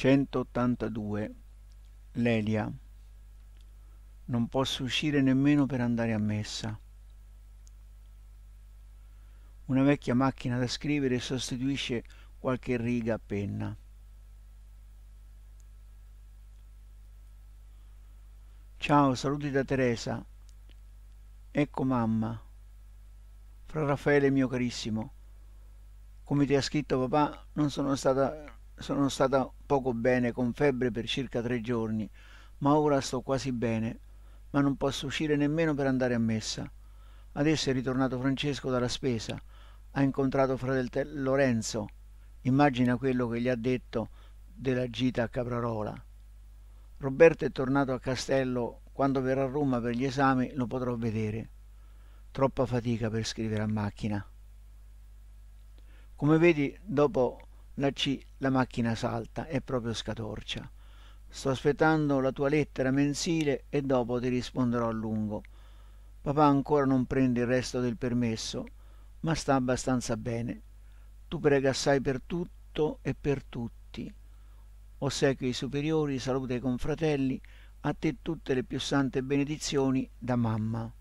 182 Lelia Non posso uscire nemmeno per andare a messa. Una vecchia macchina da scrivere sostituisce qualche riga a penna. Ciao, saluti da Teresa. Ecco mamma. Fra Raffaele mio carissimo. Come ti ha scritto papà, non sono stata sono stata poco bene con febbre per circa tre giorni, ma ora sto quasi bene, ma non posso uscire nemmeno per andare a messa. Adesso è ritornato Francesco dalla spesa, ha incontrato fratello Lorenzo. Immagina quello che gli ha detto della gita a Caprarola. Roberto è tornato a Castello, quando verrà a Roma per gli esami lo potrò vedere. Troppa fatica per scrivere a macchina. Come vedi, dopo la C, la macchina salta, è proprio scatorcia. Sto aspettando la tua lettera mensile e dopo ti risponderò a lungo. Papà ancora non prende il resto del permesso, ma sta abbastanza bene. Tu prega assai per tutto e per tutti. Ossequio ai superiori, salute ai confratelli, a te tutte le più sante benedizioni da mamma.